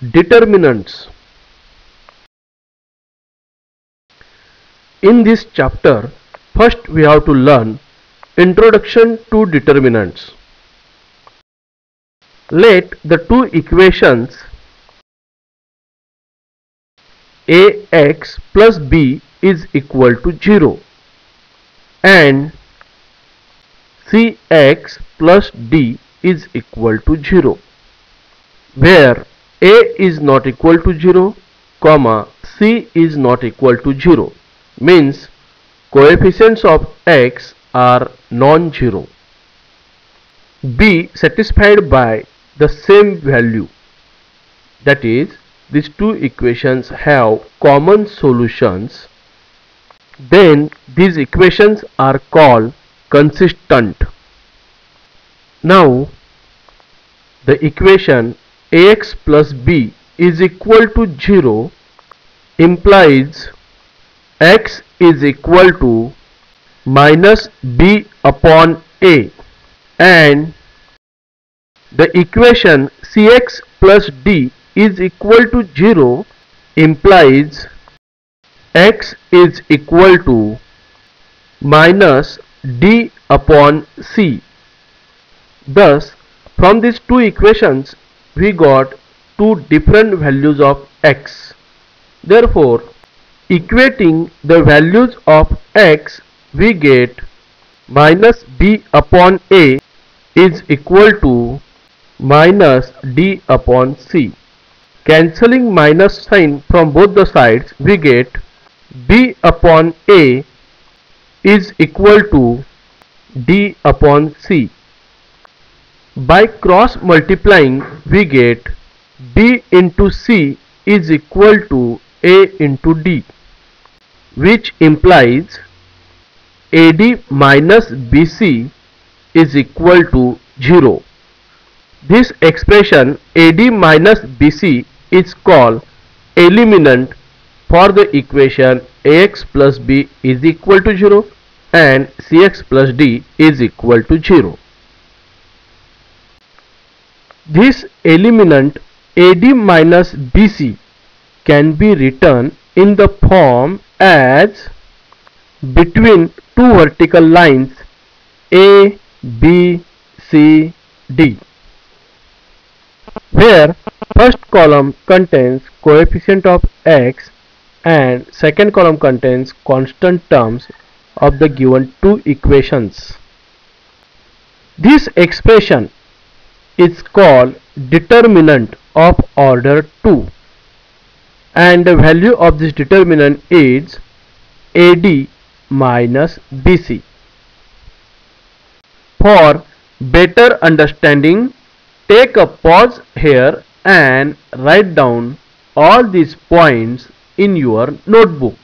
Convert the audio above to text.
determinants. In this chapter, first we have to learn Introduction to Determinants. Let the two equations ax plus b is equal to 0 and cx plus d is equal to 0 where a is not equal to 0 comma c is not equal to 0 means coefficients of x are non-zero. B satisfied by the same value. That is these two equations have common solutions. Then these equations are called consistent. Now the equation ax plus b is equal to 0 implies x is equal to minus b upon a and the equation cx plus d is equal to 0 implies x is equal to minus d upon c. Thus, from these two equations, we got two different values of x. Therefore, equating the values of x, we get minus b upon a is equal to minus d upon c. Cancelling minus sign from both the sides, we get b upon a is equal to d upon c. By cross multiplying, we get b into c is equal to a into d, which implies AD minus BC is equal to 0. This expression AD minus BC is called eliminant for the equation AX plus B is equal to 0 and CX plus D is equal to 0. This eliminant AD minus BC can be written in the form as between two vertical lines A, B, C, D where first column contains coefficient of x and second column contains constant terms of the given two equations. This expression is called determinant of order 2 and the value of this determinant is AD minus BC. For better understanding, take a pause here and write down all these points in your notebook.